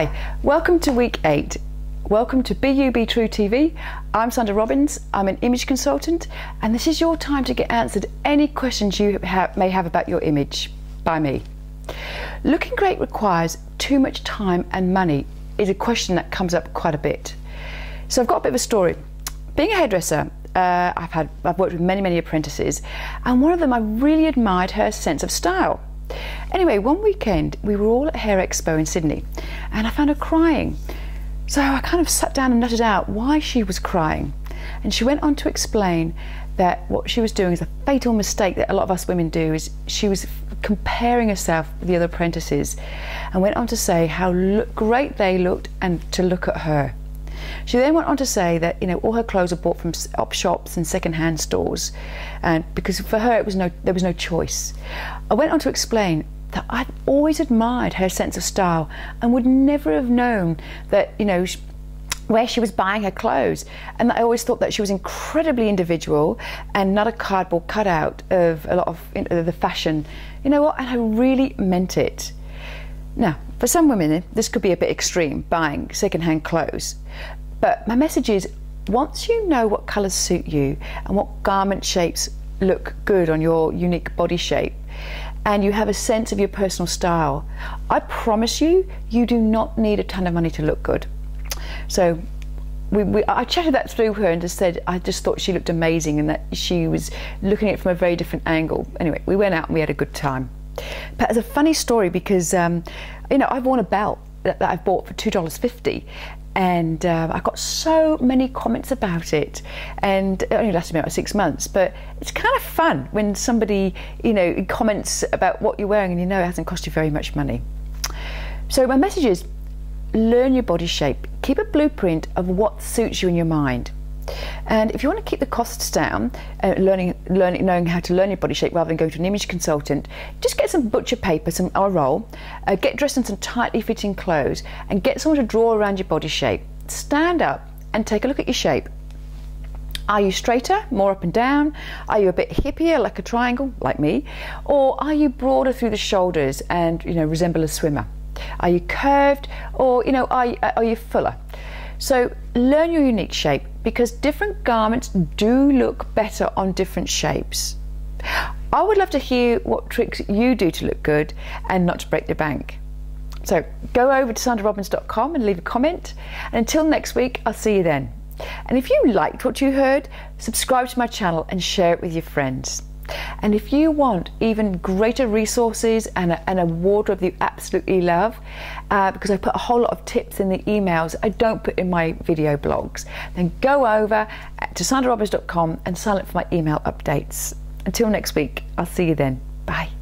Hi, welcome to week eight. Welcome to Be You Be True TV. I'm Sandra Robins. I'm an image consultant, and this is your time to get answered any questions you ha may have about your image by me. Looking great requires too much time and money is a question that comes up quite a bit. So I've got a bit of a story. Being a hairdresser, uh, I've had I've worked with many many apprentices, and one of them I really admired her sense of style. Anyway, one weekend we were all at Hair Expo in Sydney and I found her crying. So I kind of sat down and nutted out why she was crying. And she went on to explain that what she was doing is a fatal mistake that a lot of us women do is she was comparing herself with the other apprentices and went on to say how great they looked and to look at her. She then went on to say that you know all her clothes are bought from op shops and second-hand stores, and because for her it was no there was no choice. I went on to explain that I'd always admired her sense of style and would never have known that you know. where she was buying her clothes, and I always thought that she was incredibly individual and not a cardboard cutout of a lot of you know, the fashion. You know what? And I really meant it. Now, for some women, eh, this could be a bit extreme, buying second-hand clothes. But my message is once you know what colours suit you and what garment shapes look good on your unique body shape, and you have a sense of your personal style, I promise you, you do not need a ton of money to look good. So we, we, I chatted that through her and just said I just thought she looked amazing and that she was looking at it from a very different angle. Anyway, we went out and we had a good time. But it's a funny story because um, you know I've worn a belt that, that I've bought for two dollars fifty, and um, I got so many comments about it, and it only lasted me about six months. But it's kind of fun when somebody, you know, comments about what you're wearing, and you know it hasn't cost you very much money. So my message is: learn your body shape. Keep a blueprint of what suits you in your mind. And if you want to keep the costs down, uh, learning, learning, knowing how to learn your body shape rather than going to an image consultant, just get some butcher paper, some a roll, uh, get dressed in some tightly fitting clothes, and get someone to draw around your body shape. Stand up and take a look at your shape. Are you straighter, more up and down? Are you a bit hippier, like a triangle, like me? Or are you broader through the shoulders and you know resemble a swimmer? Are you curved, or you know are you, are you fuller? So learn your unique shape because different garments do look better on different shapes. I would love to hear what tricks you do to look good and not to break the bank. So go over to sandrarobins.com and leave a comment. And until next week, I'll see you then. And if you liked what you heard, subscribe to my channel and share it with your friends. And if you want even greater resources and a, and a wardrobe that you absolutely love, uh, because I put a whole lot of tips in the emails I don't put in my video blogs, then go over to sandrarobins.com and sign up for my email updates. Until next week, I'll see you then. Bye.